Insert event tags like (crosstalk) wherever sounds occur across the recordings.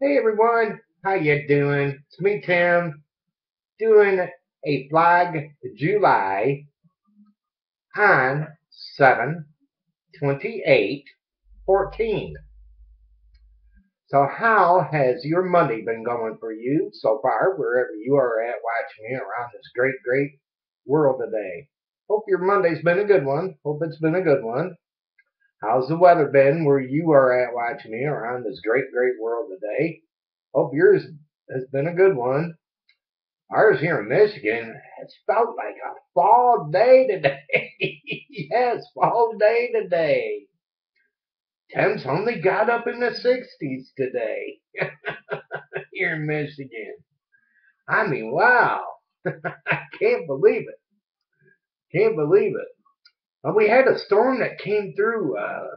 Hey everyone, how you doing? It's me Tim, doing a Vlog July on 7 28 14. So how has your Monday been going for you so far, wherever you are at watching me around this great, great world today? Hope your Monday's been a good one. Hope it's been a good one. How's the weather been where you are at watching me around this great, great world today? Hope yours has been a good one. Ours here in Michigan has felt like a fall day today. (laughs) yes, fall day today. Temps only got up in the 60s today (laughs) here in Michigan. I mean, wow. (laughs) I can't believe it. Can't believe it. We had a storm that came through uh,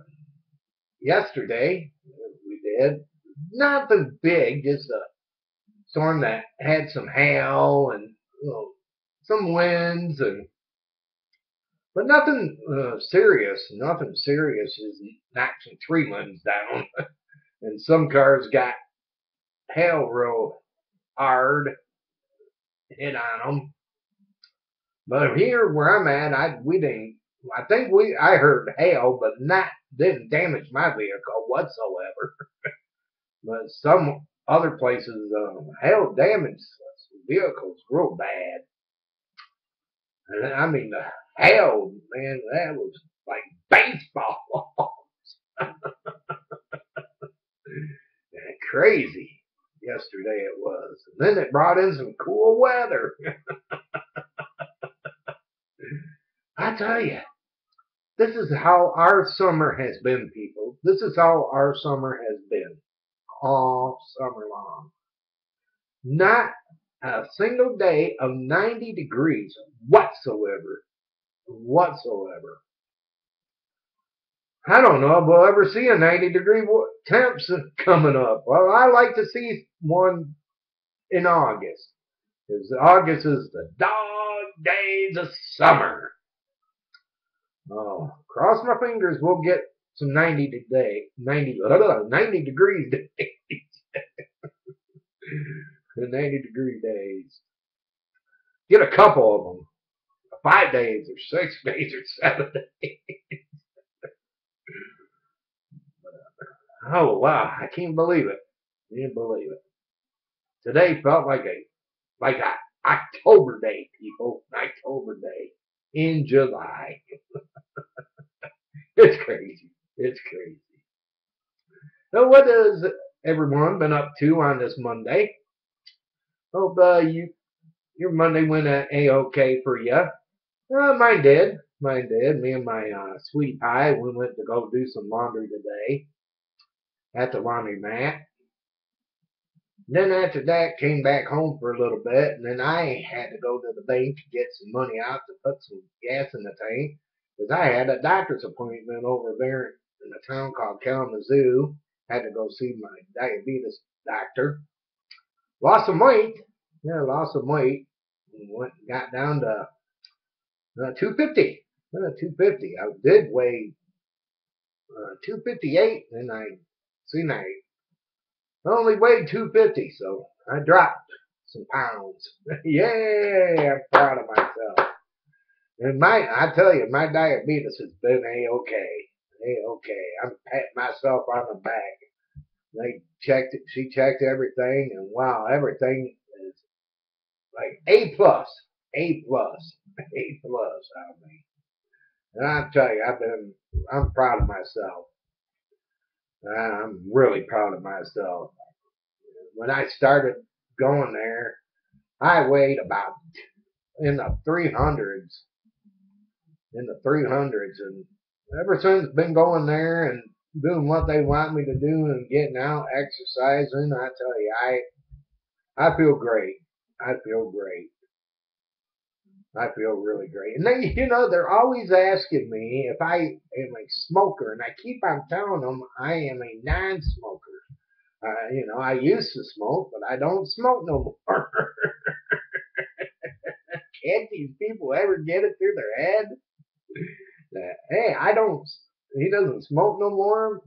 yesterday. We did. Nothing big, just a storm that had some hail and you know, some winds and but nothing uh, serious. Nothing serious is knocking three limbs down. (laughs) and some cars got hail real hard hit on them. But here where I'm at, I we didn't I think we I heard hail, but not didn't damage my vehicle whatsoever. (laughs) but some other places, um, hail damaged vehicles real bad. And I mean the hail, man, that was like baseball. (laughs) Crazy. Yesterday it was. And then it brought in some cool weather. (laughs) I tell you, this is how our summer has been, people. This is how our summer has been all summer long. Not a single day of 90 degrees whatsoever. Whatsoever. I don't know if we'll ever see a 90 degree temps (laughs) coming up. Well, I like to see one in August. Because August is the dog days of summer. Oh, cross my fingers we'll get some 90 today, 90, uh, 90 degrees days. the (laughs) 90 degree days. Get a couple of them. Five days or six (laughs) days or seven days. (laughs) oh wow, I can't believe it. I Can't believe it. Today felt like a like a October day, people. October day in July. (laughs) it's crazy. It's crazy. So what has everyone been up to on this Monday? Hope uh, you your Monday went a okay for you. Uh, mine did. Mine did. Me and my uh, sweetie pie, we went to go do some laundry today at the laundromat. Then after that, came back home for a little bit, and then I had to go to the bank to get some money out to put some gas in the tank, because I had a doctor's appointment over there in a town called Kalamazoo. Had to go see my diabetes doctor. Lost some weight. Yeah, lost some weight. Went got down to uh, 250. Uh, 250. I did weigh uh, 258, and I seen I only weighed 250, so I dropped some pounds. (laughs) Yay! I'm proud of myself. And my, I tell you, my diabetes has been a-okay. A-okay. I'm patting myself on the back. They checked it, she checked everything, and wow, everything is like A plus. A plus. (laughs) A plus, I mean. And I tell you, I've been, I'm proud of myself. I'm really proud of myself. When I started going there, I weighed about in the 300s, in the 300s, and ever since been going there and doing what they want me to do and getting out, exercising, I tell you, I I feel great. I feel great. I feel really great. And they, you know, they're always asking me if I am a smoker, and I keep on telling them I am a non-smoker. Uh, you know, I used to smoke, but I don't smoke no more. (laughs) Can't these people ever get it through their head that hey, I don't? He doesn't smoke no more.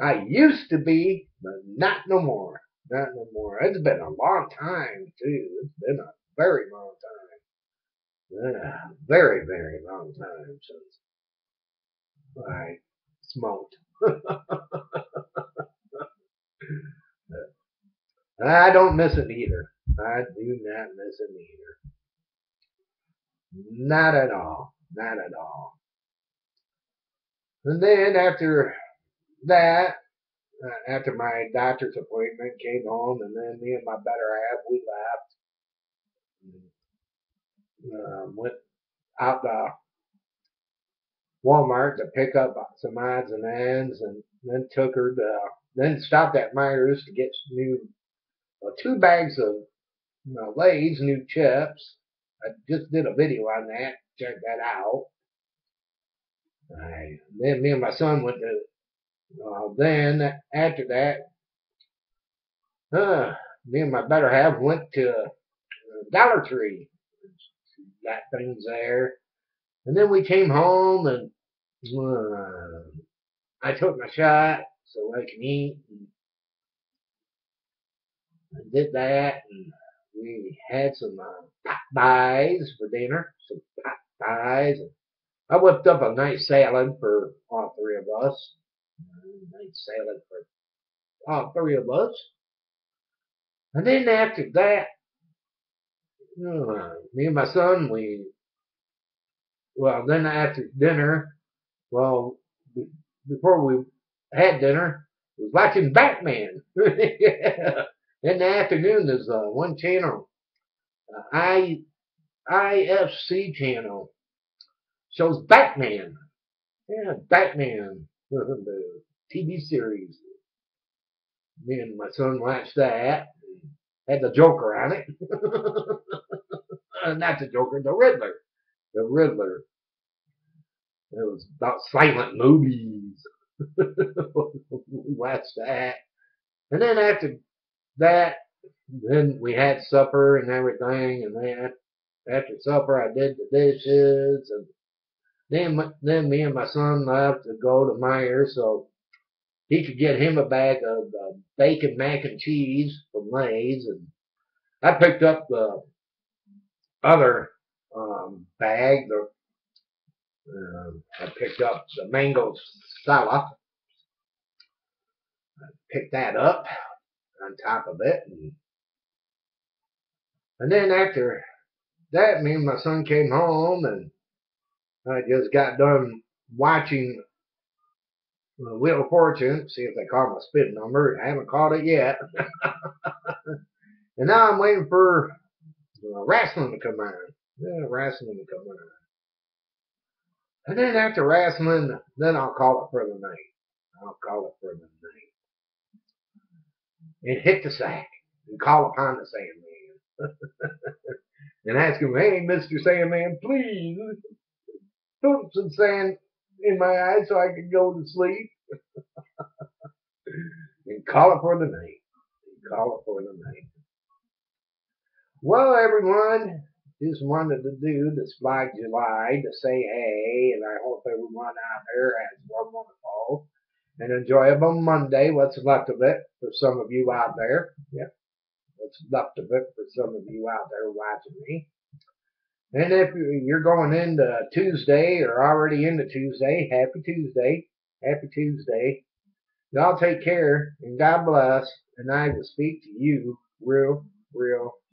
I used to be, but not no more. Not no more. It's been a long time too. It's been a very (sighs) very, very long time since I smoked. (laughs) I don't miss it either. I do not miss it either. Not at all. Not at all. And then after that, uh, after my doctor's appointment, came home, and then me and my better half, we left. Um, went out to Walmart to pick up some odds and ends, and then took her to, then stopped at Meijer's to get new, uh, two bags of you know, Lay's new chips. I just did a video on that. Check that out. I, then me and my son went to uh, then after that, uh, me and my better half went to uh, Dollar Tree. Got things there. And then we came home and uh, I took my shot so I can eat. And I did that and we had some uh, pot pies for dinner. Some pot pies. And I whipped up a nice salad for all three of us nice salad for all three of us. And then after that, uh, me and my son, we, well, then after dinner, well, before we had dinner, was watching Batman. yeah. (laughs) In the afternoon, there's uh, one channel, uh, I IFC channel, shows Batman. Yeah, Batman. (laughs) the TV series. Me and my son watched that. Had the Joker on it. (laughs) Not the Joker, the Riddler. The Riddler. It was about silent movies. (laughs) we watched that. And then after that, then we had supper and everything. And then after supper, I did the dishes. And then, then me and my son left to go to Meijer's so he could get him a bag of uh, bacon mac and cheese from Lay's. And I picked up the other um, bag. The, uh, I picked up the mango salsa. I picked that up on top of it. And, and then after that, me and my son came home and I just got done watching uh, Wheel of Fortune, see if they call my spin number. I haven't called it yet. (laughs) and now I'm waiting for uh, wrestling on. Yeah, wrestling on. And then after wrestling, then I'll call it for the night. I'll call it for the night. And hit the sack and call upon the Sandman. (laughs) and ask him, hey, Mr. Sandman, please put some sand in my eyes so I can go to sleep. (laughs) and call it for the night. Call it for the night. Well, everyone, just wanted to do this Vlog July to say hey, and I hope everyone out there has one wonderful and enjoyable Monday. What's left of it for some of you out there? Yep. What's left of it for some of you out there watching me? And if you're going into Tuesday or already into Tuesday, happy Tuesday. Happy Tuesday. Y'all take care and God bless. And I will speak to you real, real